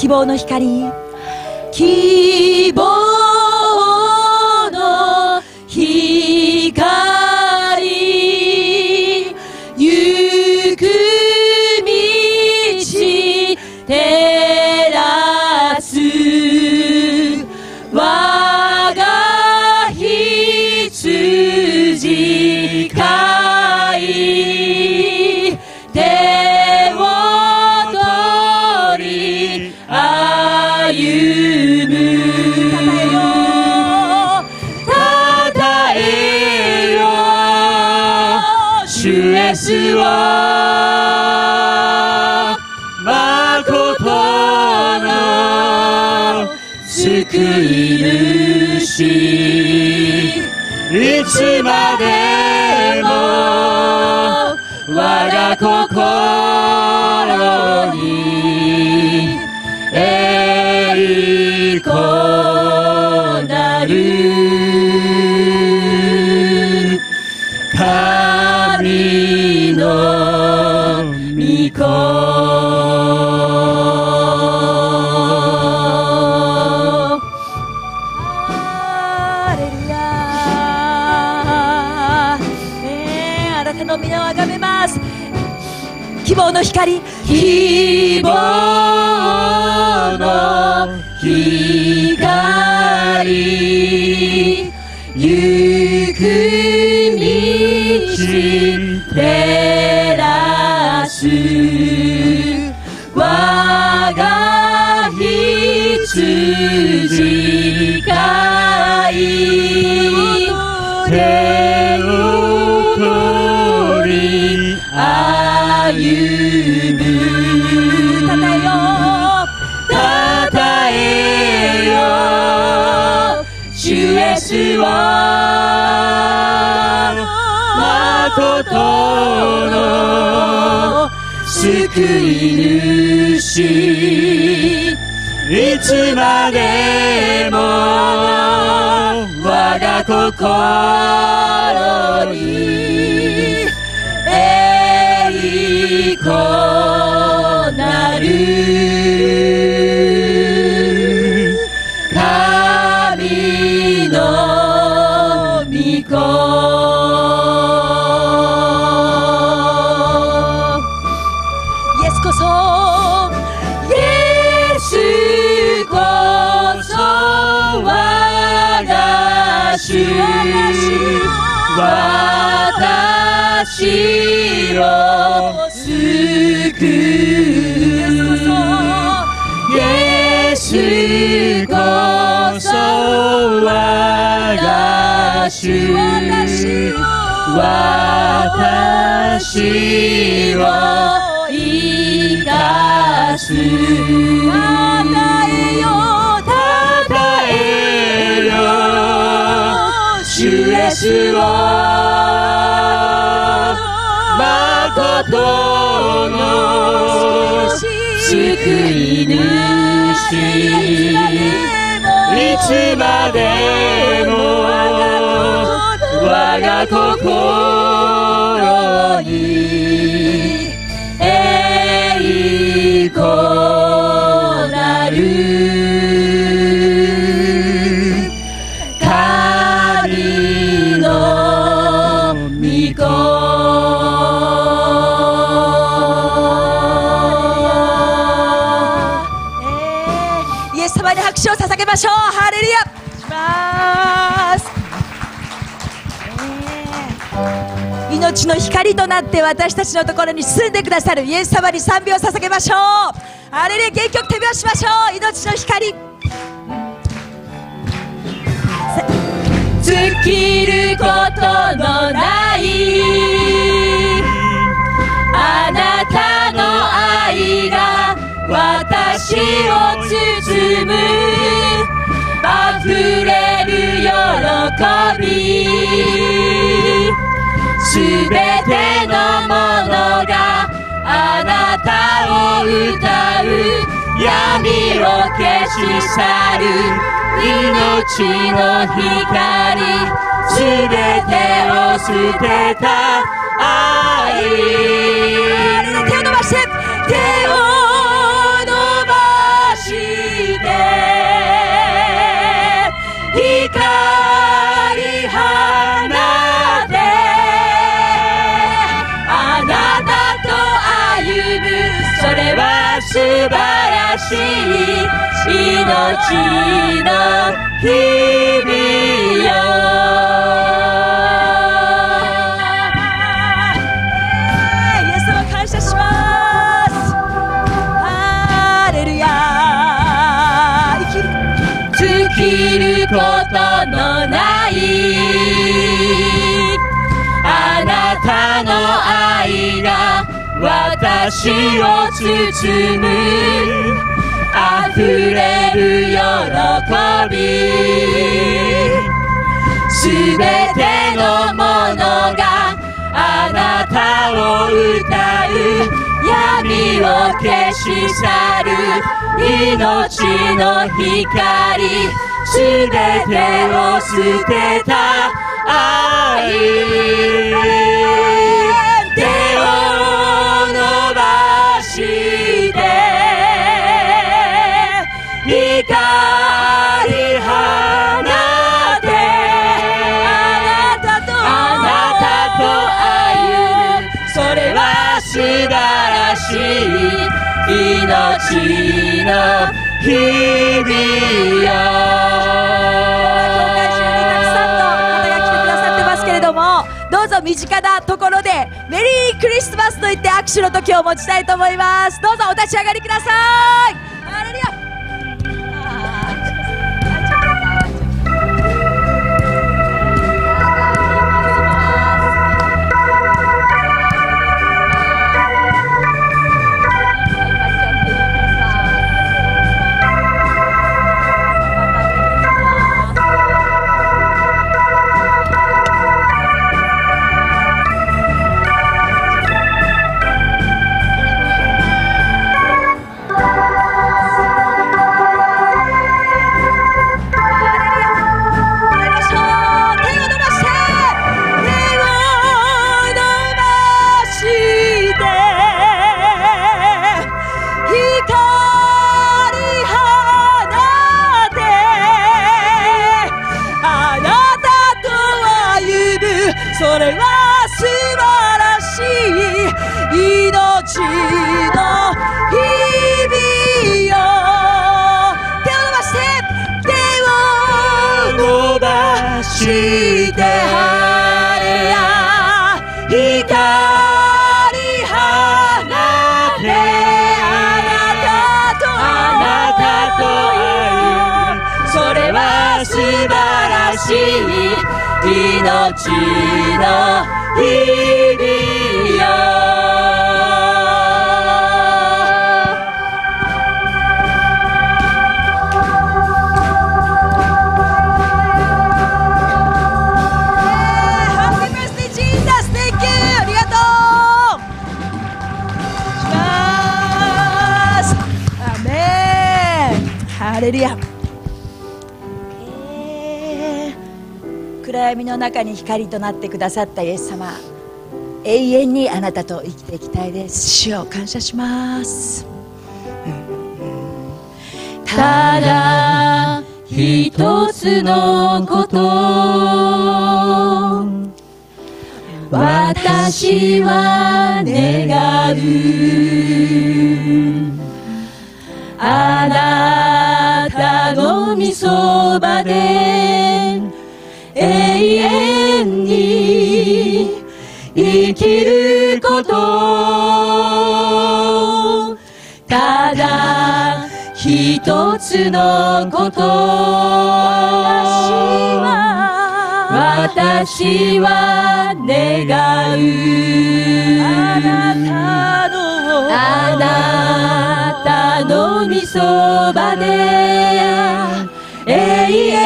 希望の光。イエスを誠の救い主いつまでも我が心に栄光。希望の光。希望の光。行く道照らす我が羊飼い手を取り歩むたたえよたたえよ主イエスを誠救い主いつまでも我が心に栄光なる。私を救うイエスこそ我が主私を生かす主は誠の救い主いつまでも我が心子イエス様に拍手を捧げましょう。ハレルヤ。します。命の光となって私たちのところに住んでくださるイエス様に賛美を捧げましょう。ハレルヤ。元気よく手拍子しましょう。命の光。尽きることのない私を包む。溢れる喜び。すべてのものがあなたを歌う。闇を消し去る。命の光。すべてを捨てた愛。手を伸ばして。命の日々よ。イエス様感謝します。ハレルヤ生きる尽きることのない。あなたの愛が私を包む。溢れる喜び。すべてのものがあなたを歌う。闇を消し去る。命の光。すべてを捨てた愛。しい命の日々よ教会中にたくさんの方が来てくださってますけれどもどうぞ身近なところでメリークリスマスと言って握手の時を持ちたいと思います。どうぞお立ち上がりください。れは素晴らしい命の日々よ。手を伸ばして手を伸ばしてハレルヤ光命の日々よハッピ闇の中に光となってくださったイエス様。永遠にあなたと生きていきたいです。主を感謝します。ただ一つのこと。私は願う。あなたの御そばで永遠に生きること。ただ一つのこと。私は願う。あなたのあなたの御そばで。永遠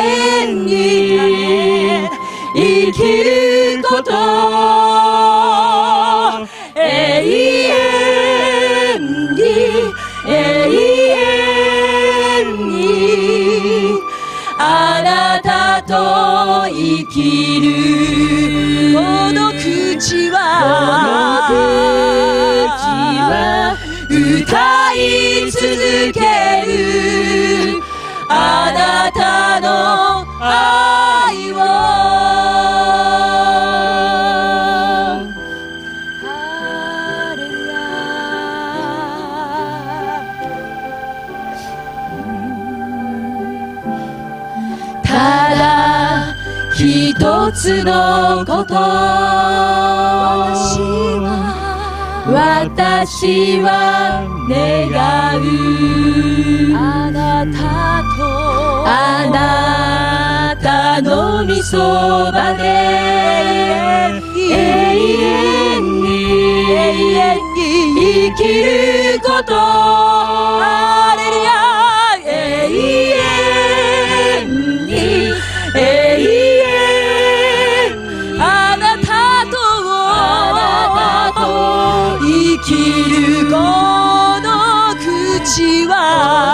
生きる。この口この口は歌い続け一つのこと。私は私は願う。あなたと。あなたのみそばで。永遠に永遠に生きること。私は